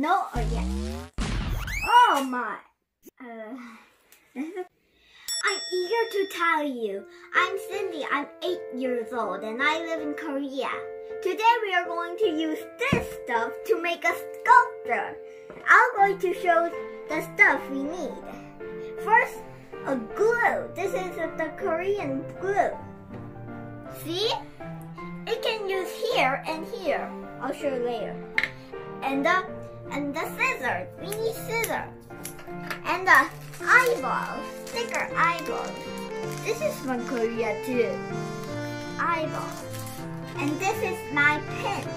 No or yes? Oh my. Uh, I'm eager to tell you. I'm Cindy. I'm eight years old and I live in Korea. Today we are going to use this stuff to make a sculpture. I'm going to show the stuff we need. First, a glue. This is the Korean glue. See? It can use here and here. I'll show you later. And the and the scissors. Need scissors. And the eyeballs. Sticker eyeballs. This is from Korea too. Eyeballs. And this is my pins.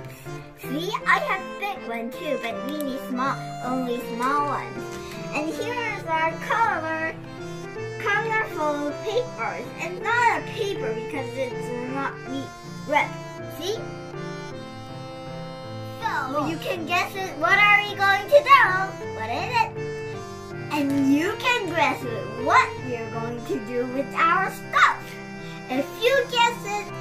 See, I have big one too, but need small, only small ones. And here is our color, colorful papers. And not a paper because it's not red. See? You can guess it. What are we going to do? What is it? And you can guess it. What we're going to do with our stuff. If you guess it,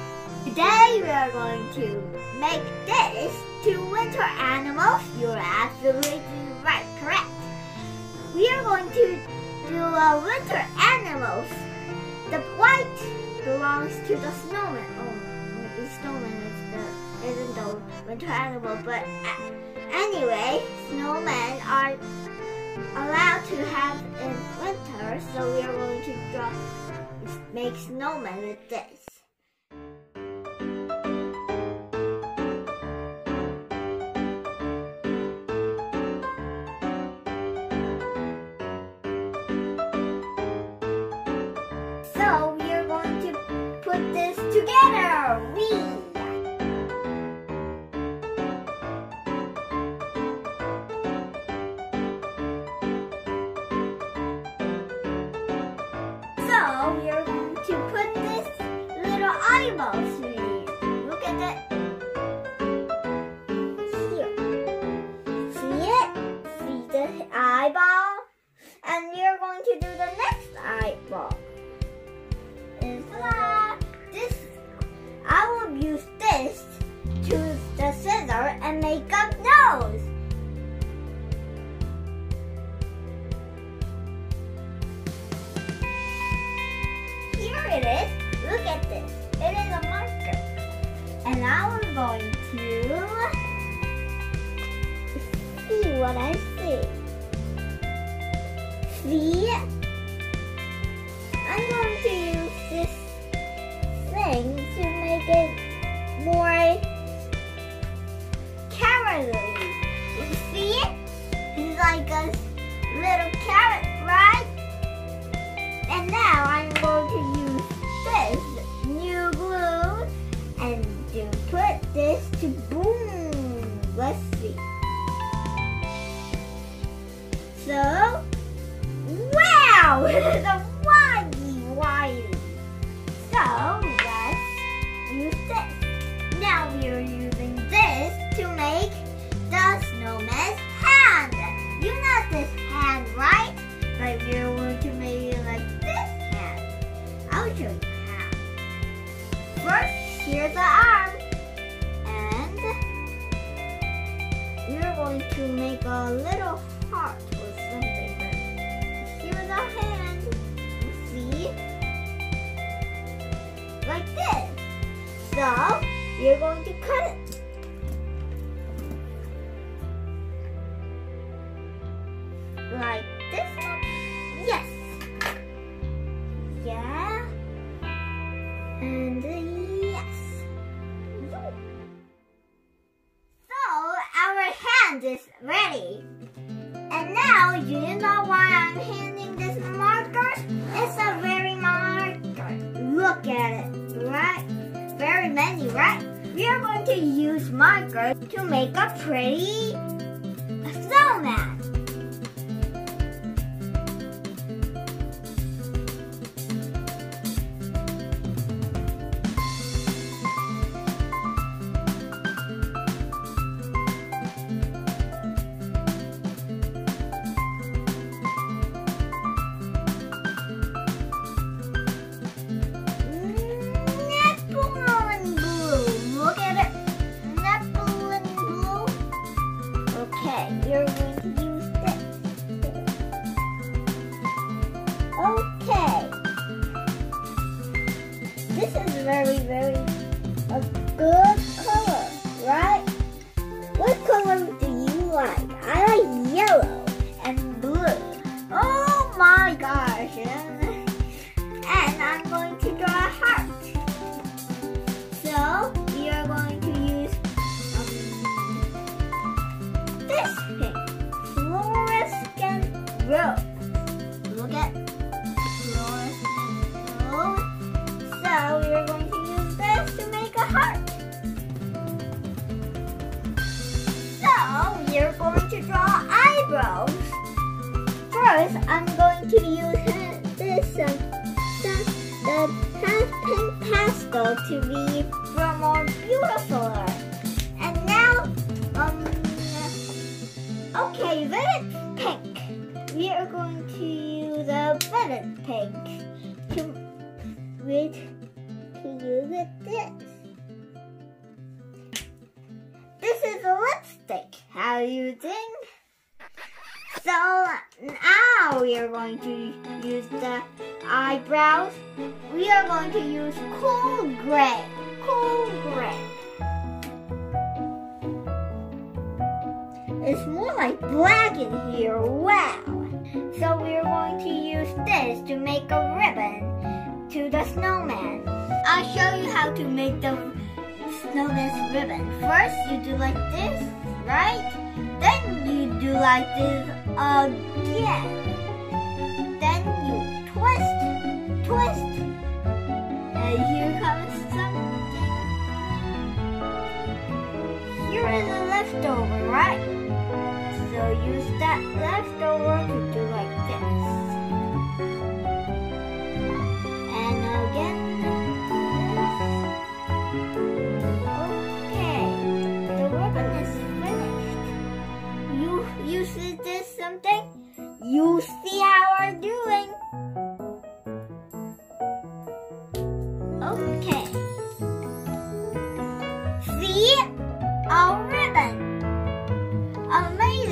today we are going to make this to winter animals. You're absolutely right. Correct. We are going to do a winter animals. The white belongs to the snowman. Oh, the snowman is the isn't the winter animal, but uh, anyway, snowmen are allowed to have in winter, so we are going to draw make snowmen with this. So we are going to put this together. We. So we are going to put this little eyeballs And now we're going to see what I see. See? I'm going to use this thing to make it more carrot-y. You see it? It's like a little carrot, right? And now I'm going to use this new glue and to put this to boom. Let's see. So, wow! to make a little heart or something. But here's our hand. See? Like this. So, you're going to cut it. Like hand is ready. And now, you know why I'm handing this marker? It's a very marker. Look at it, right? Very many, right? We are going to use markers to make a pretty snowman. you this. Okay. This is very, very a good going to draw eyebrows. First, I'm going to use this um, the, the pink pastel to be more beautiful. And now, um, okay, it's pink. We are going to use a velvet pink to with How you think? So now we are going to use the eyebrows. We are going to use cool gray. Cool gray. It's more like black in here. Wow. So we are going to use this to make a ribbon to the snowman. I'll show you how to make the snowman's ribbon. First, you do like this, right? Then you do like this again. Then you twist, twist, and here comes something. Here is a leftover, right? So use that leftover to do like this.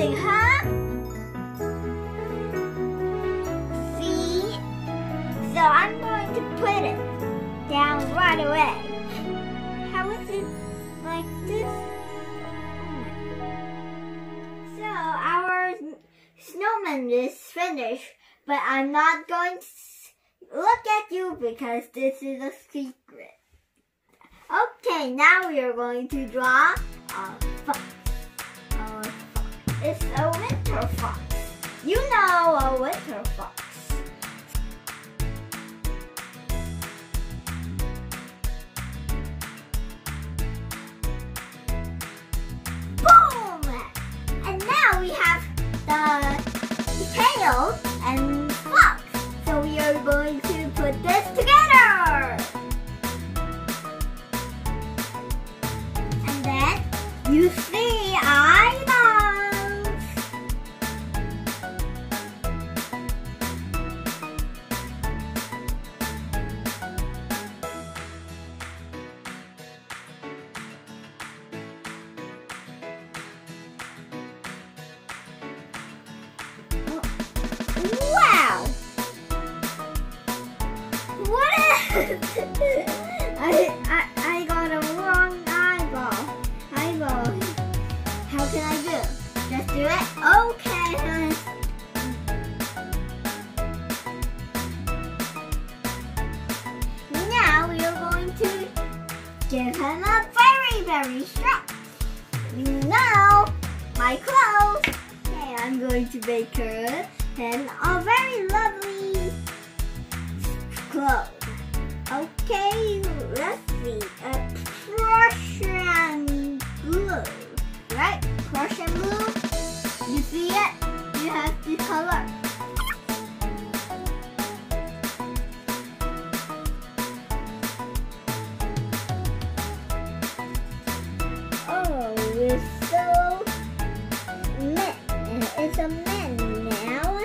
Huh? See? So I'm going to put it down right away. How is it like this? So our snowman is finished, but I'm not going to look at you because this is a secret. Okay, now we are going to draw a fox. A. It's a winter fox. You know a winter fox. Boom! And now we have the tail and I, I, I got a wrong eyeball. Eyeball. How can I do? Just do it? Okay. Now we are going to give him a very, very strong. Now, my clothes. Okay, I'm going to make her and a very lovely clothes. Okay, let's see. A Prussian blue, right? Prussian blue. You see it? You have this color. Oh, it's so men. It's a man now.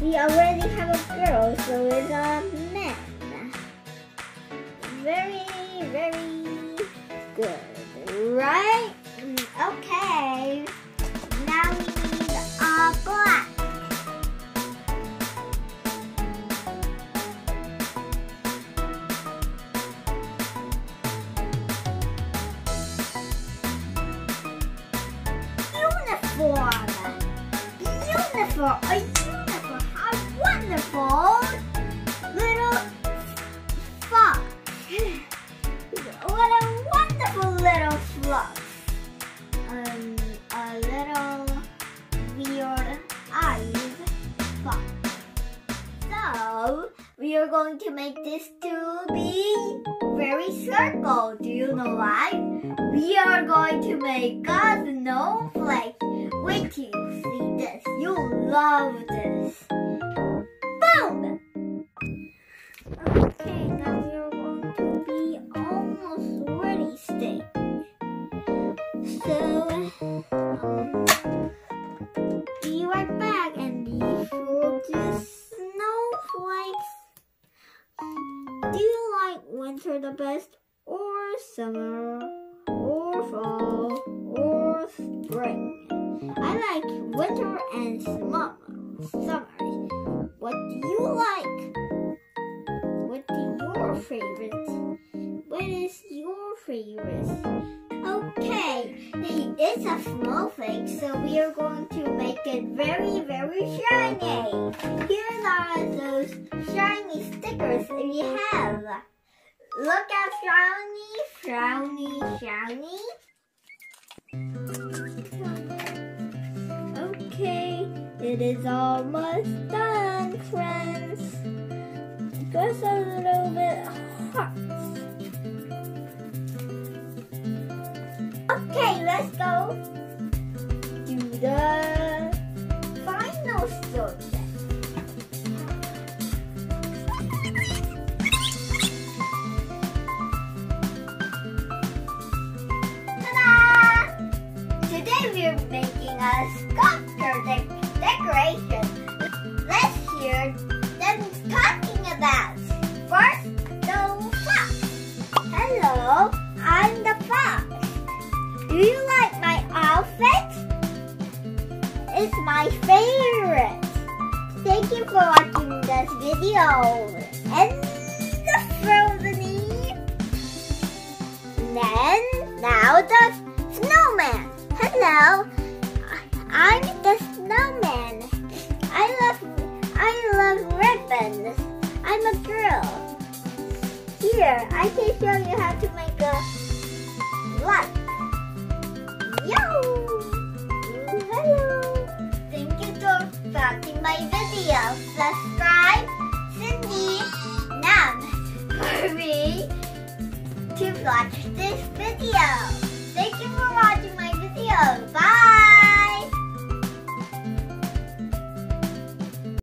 We already have a girl, so it's a wonderful, a unicorn, a wonderful little fox. What a wonderful little fox. Um, a little weird eyes fox. So, we are going to make this to be very circle. Do you know why? We are going to make a snowflake. Wait this. You'll love this. I like winter and summer. What do you like? What do your favorite? What is your favorite? Okay, it's a snowflake, so we are going to make it very, very shiny. Here are those shiny stickers we have. Look at shiny, shiny, shiny. It is almost done, friends. Just a little bit hot. Okay, let's go do the final stroke. It's my favorite. Thank you for watching this video. And the frozen Then, now the snowman. Hello, I'm the snowman. I love, I love ribbons. I'm a girl. Here, I can show you how to make watch this video. Thank you for watching my video.